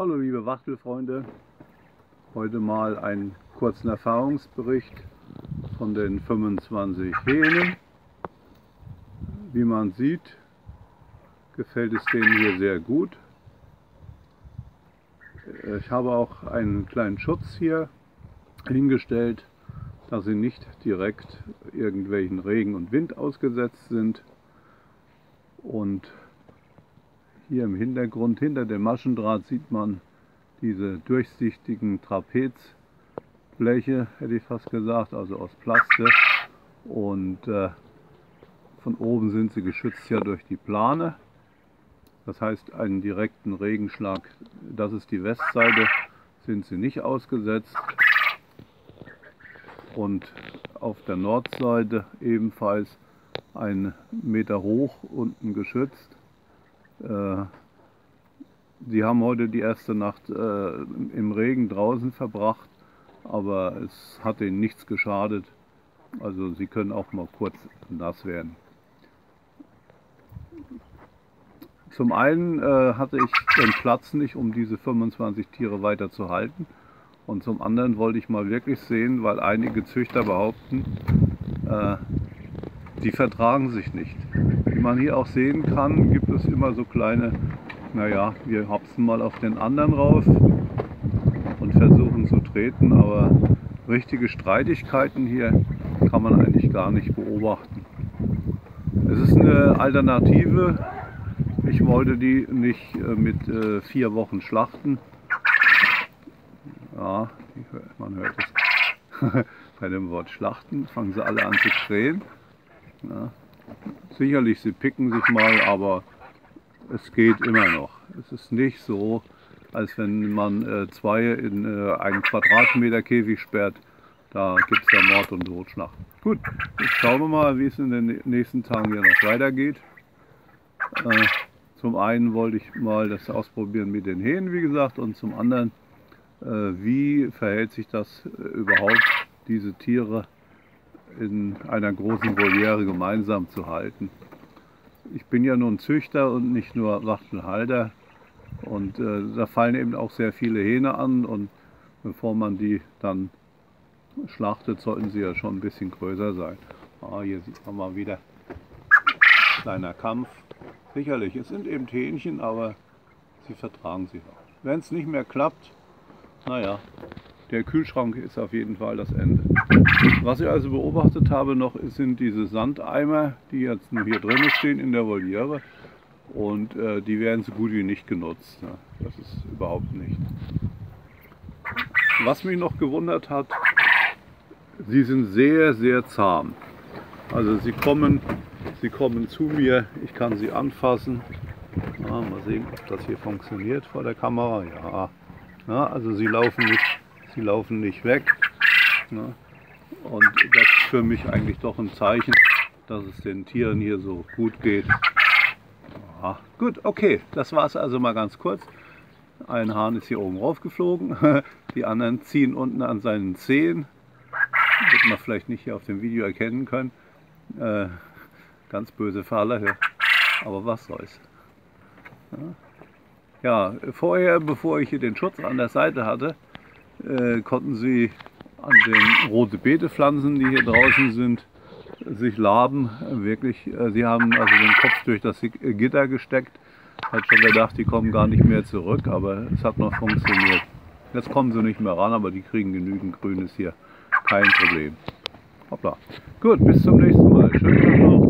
Hallo liebe Wachtelfreunde, heute mal einen kurzen Erfahrungsbericht von den 25 Hähnen. Wie man sieht, gefällt es denen hier sehr gut. Ich habe auch einen kleinen Schutz hier hingestellt, dass sie nicht direkt irgendwelchen Regen und Wind ausgesetzt sind. Und hier im Hintergrund, hinter dem Maschendraht, sieht man diese durchsichtigen Trapezbleche, hätte ich fast gesagt, also aus Plastik. Und äh, von oben sind sie geschützt ja durch die Plane. Das heißt, einen direkten Regenschlag, das ist die Westseite, sind sie nicht ausgesetzt. Und auf der Nordseite ebenfalls ein Meter hoch unten geschützt. Äh, sie haben heute die erste Nacht äh, im Regen draußen verbracht, aber es hat ihnen nichts geschadet. Also sie können auch mal kurz nass werden. Zum einen äh, hatte ich den Platz nicht, um diese 25 Tiere weiter zu halten. Und zum anderen wollte ich mal wirklich sehen, weil einige Züchter behaupten, äh, die vertragen sich nicht. Wie man hier auch sehen kann, gibt es immer so kleine, naja, wir hopsen mal auf den anderen rauf und versuchen zu treten, aber richtige Streitigkeiten hier kann man eigentlich gar nicht beobachten. Es ist eine Alternative. Ich wollte die nicht äh, mit äh, vier Wochen schlachten. Ja, man hört es. Bei dem Wort schlachten fangen sie alle an zu krähen. Ja. Sicherlich, sie picken sich mal, aber es geht immer noch. Es ist nicht so, als wenn man äh, zwei in äh, einen Quadratmeter Käfig sperrt. Da gibt es ja Mord und Totschlag. Gut, jetzt schauen wir mal, wie es in den nächsten Tagen hier noch weitergeht. Äh, zum einen wollte ich mal das ausprobieren mit den Hähnen, wie gesagt, und zum anderen, äh, wie verhält sich das äh, überhaupt, diese Tiere in einer großen Voliere gemeinsam zu halten. Ich bin ja nun Züchter und nicht nur Wachtelhalter und äh, da fallen eben auch sehr viele Hähne an und bevor man die dann schlachtet, sollten sie ja schon ein bisschen größer sein. Ah, hier sieht man mal wieder kleiner Kampf. Sicherlich, es sind eben Hähnchen, aber sie vertragen sich auch. Wenn es nicht mehr klappt, naja, der Kühlschrank ist auf jeden Fall das Ende. Was ich also beobachtet habe noch, sind diese Sandeimer, die jetzt nur hier drin stehen in der Voliere. Und äh, die werden so gut wie nicht genutzt. Ne? Das ist überhaupt nicht. Was mich noch gewundert hat, sie sind sehr, sehr zahm. Also sie kommen, sie kommen zu mir, ich kann sie anfassen. Ja, mal sehen, ob das hier funktioniert vor der Kamera. Ja, ja also sie laufen nicht sie laufen nicht weg. Ne? Und das ist für mich eigentlich doch ein Zeichen, dass es den Tieren hier so gut geht. Ja, gut, okay, das war es also mal ganz kurz. Ein Hahn ist hier oben raufgeflogen, die anderen ziehen unten an seinen Zehen. Wird man vielleicht nicht hier auf dem Video erkennen können. Äh, ganz böse Falle, aber was soll's. Ja. ja, vorher, bevor ich hier den Schutz an der Seite hatte, äh, konnten sie an den rote Beete Pflanzen, die hier draußen sind, sich laben. Wirklich, äh, sie haben also den Kopf durch das Gitter gesteckt. Hat schon gedacht, die kommen gar nicht mehr zurück, aber es hat noch funktioniert. Jetzt kommen sie nicht mehr ran, aber die kriegen genügend Grünes hier. Kein Problem. Hoppla. Gut, bis zum nächsten Mal. Schönen Tag noch.